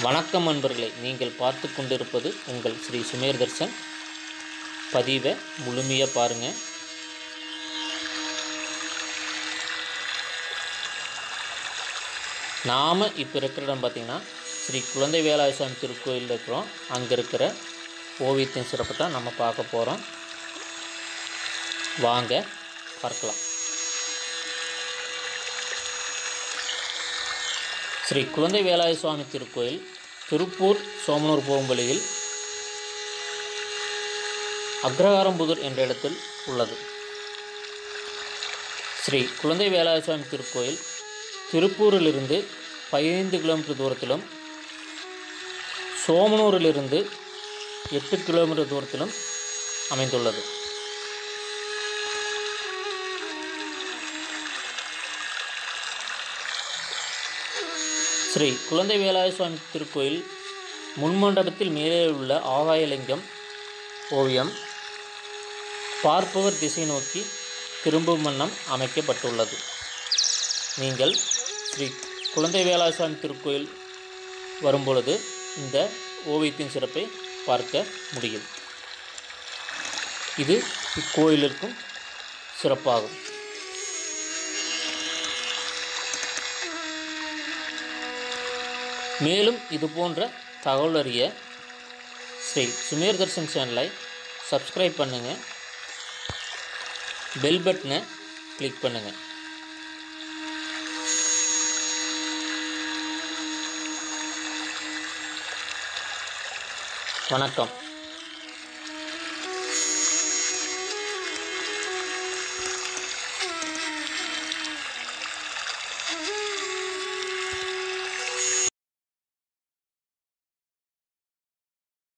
வணக்கம் அன்பர்களே நீங்கள் பார்த்து கொண்டிருப்பது உங்கள் ஸ்ரீ சுமேர் தர்ஷன். பதிவை முழுமையாக பாருங்கள் நாம் இப்போ இருக்கிற இடம் பார்த்திங்கன்னா ஸ்ரீ குழந்தை வேலாய சுவாமி திருக்கோயிலில் இருக்கிறோம். அங்கே இருக்கிற ஓவியத்தின் சிறப்பு தான் நம்ம பார்க்க போகிறோம் வாங்க பார்க்கலாம். ஸ்ரீ குழந்தை வேலாய சுவாமி திருக்கோயில் திருப்பூர் சோமனூர் போகும் வழியில் அக்ரஹாரம்புதூர் என்ற இடத்தில் உள்ளது. ஸ்ரீ குழந்தை வேலாய சுவாமி திருக்கோயில் திருப்பூரிலிருந்து பதினைந்து கிலோமீட்டர் தூரத்திலும் சோமனூரிலிருந்து எட்டு கிலோமீட்டர் தூரத்திலும் அமைந்துள்ளது. ஸ்ரீ குழந்தை வேலாய சுவாமி திருக்கோயில் முன்மண்டபத்தில் மேலே உள்ள ஆகாயலிங்கம் ஓவியம் பார்ப்பவர் திசை நோக்கி திரும்பும் வண்ணம் அமைக்கப்பட்டுள்ளது. நீங்கள் ஸ்ரீ குழந்தை வேலாயுத சுவாமி திருக்கோயில் வரும்பொழுது இந்த ஓவியத்தின் சிறப்பை பார்க்க முடியும். இது இக்கோயிலிற்கும் சிறப்பாகும். மேலும் இது போன்ற தகவல் அறிய ஸ்ரீ சுமேர் தர்ஷன் சேனலை சப்ஸ்கிரைப் பண்ணுங்கள் பெல் பட்டனை கிளிக் பண்ணுங்கள் வணக்கம்.